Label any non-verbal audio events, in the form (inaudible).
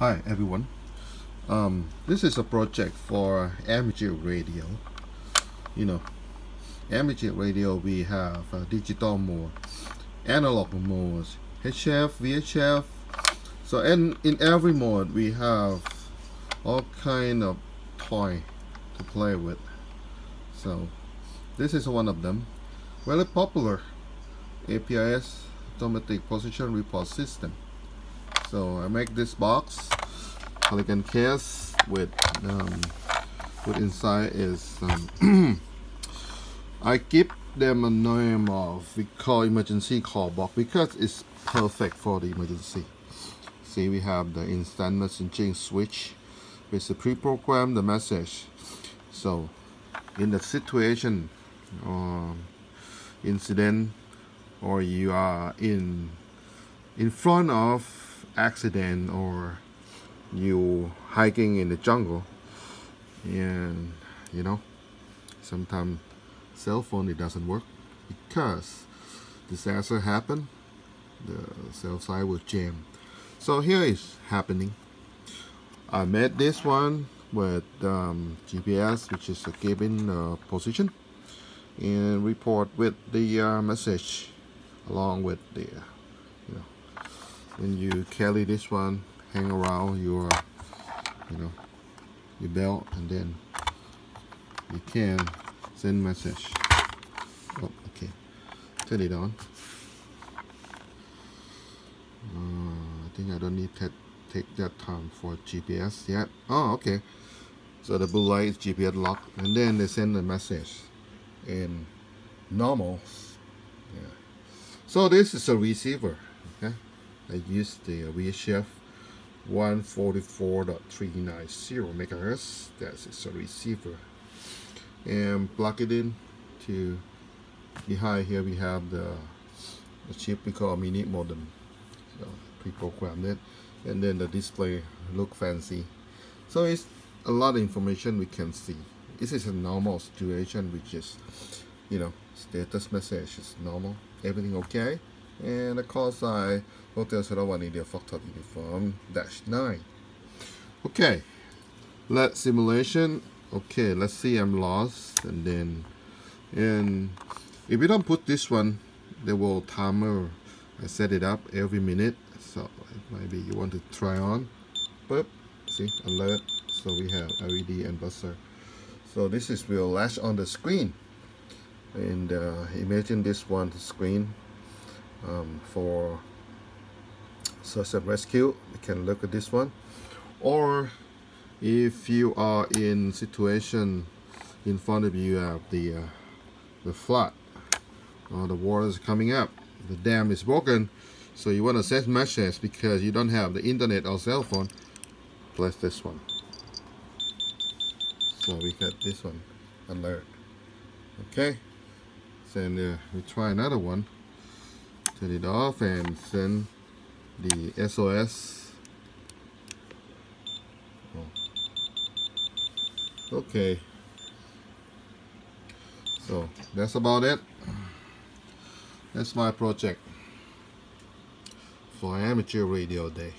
Hi everyone. Um, this is a project for amateur radio. You know, amateur radio we have uh, digital mode, analog modes, HF, VHF. So in in every mode we have all kind of toy to play with. So this is one of them. Very popular. APRS automatic position report system so I make this box pelican case with um, with inside is um, (clears throat) I give them a name of we call emergency call box because it's perfect for the emergency. See we have the instant messaging switch with the pre-program the message. So in the situation um, incident or you are in in front of accident or you hiking in the jungle and you know sometimes cell phone it doesn't work because disaster happen the cell site will jam so here is happening. I made this one with um, GPS which is a given uh, position and report with the uh, message along with the when you carry this one hang around your you know your belt and then you can send message. Oh okay. Turn it on. Uh, I think I don't need to take that time for GPS yet. Oh okay. So the blue light is GPS lock and then they send a message in normal. Yeah. So this is a receiver I use the uh, VHF 144.390 megahertz. That's a receiver. And plug it in to behind. Here we have the, the chip we call mini modem. So pre-programmed it. And then the display look fancy. So it's a lot of information we can see. This is a normal situation which is you know status message is normal. Everything okay and the call sign Hotel 1 India Foxtrot Uniform dash 9 okay let simulation. Okay let's see I'm lost. And then and if you don't put this one they will timer I set it up every minute. So maybe you want to try on. But see alert. So we have LED and buzzer so this is will latch on the screen. And uh, imagine this one screen um, for search and rescue. You can look at this one. Or if you are in situation in front of you have the uh, the flood or the water is coming up the dam is broken so you want to send messages because you don't have the internet or cell phone press this one. So we got this one alert. Okay? Then uh, we try another one turn it off and send the SOS oh. okay. So that's about it. That's my project. For amateur radio day